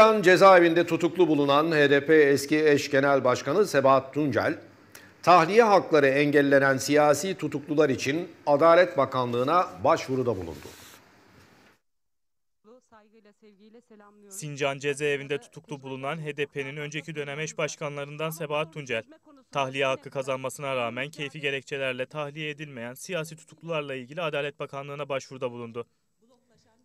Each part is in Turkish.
Sincan cezaevinde tutuklu bulunan HDP eski eş genel başkanı Sebahat Tuncel, tahliye hakları engellenen siyasi tutuklular için Adalet Bakanlığı'na başvuruda bulundu. Sincan cezaevinde tutuklu bulunan HDP'nin önceki dönem eş başkanlarından Sebahat Tuncel, tahliye hakkı kazanmasına rağmen keyfi gerekçelerle tahliye edilmeyen siyasi tutuklularla ilgili Adalet Bakanlığı'na başvuruda bulundu.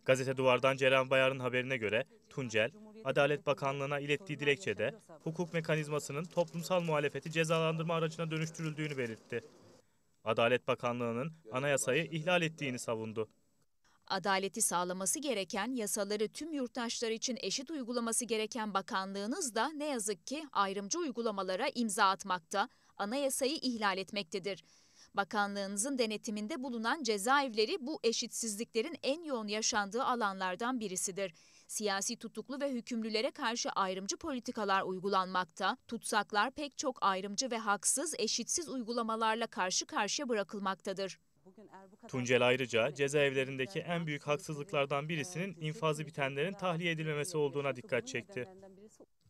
Gazete Duvar'dan Ceren Bayar'ın haberine göre Tuncel, Adalet Bakanlığı'na ilettiği dilekçede hukuk mekanizmasının toplumsal muhalefeti cezalandırma aracına dönüştürüldüğünü belirtti. Adalet Bakanlığı'nın anayasayı ihlal ettiğini savundu. Adaleti sağlaması gereken yasaları tüm yurttaşlar için eşit uygulaması gereken bakanlığınız da ne yazık ki ayrımcı uygulamalara imza atmakta, anayasayı ihlal etmektedir. Bakanlığınızın denetiminde bulunan cezaevleri bu eşitsizliklerin en yoğun yaşandığı alanlardan birisidir. Siyasi tutuklu ve hükümlülere karşı ayrımcı politikalar uygulanmakta, tutsaklar pek çok ayrımcı ve haksız, eşitsiz uygulamalarla karşı karşıya bırakılmaktadır. Tuncel ayrıca cezaevlerindeki en büyük haksızlıklardan birisinin infazı bitenlerin tahliye edilmemesi olduğuna dikkat çekti.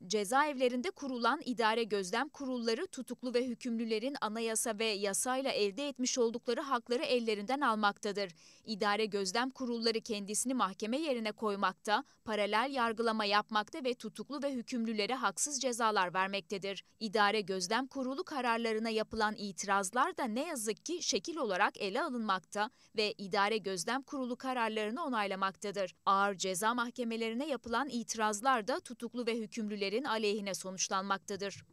Cezaevlerinde kurulan idare gözlem kurulları tutuklu ve hükümlülerin anayasa ve yasayla elde etmiş oldukları hakları ellerinden almaktadır. İdare gözlem kurulları kendisini mahkeme yerine koymakta, paralel yargılama yapmakta ve tutuklu ve hükümlülere haksız cezalar vermektedir. İdare gözlem kurulu kararlarına yapılan itirazlar da ne yazık ki şekil olarak ele alınmakta ve idare gözlem kurulu kararlarını onaylamaktadır. Ağır ceza mahkemelerine yapılan itirazlar da tutuklu ve hükümlülerin aleyhine sonuçlanmaktadır.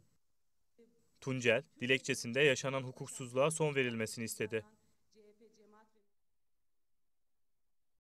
Tuncel, dilekçesinde yaşanan hukuksuzluğa son verilmesini istedi.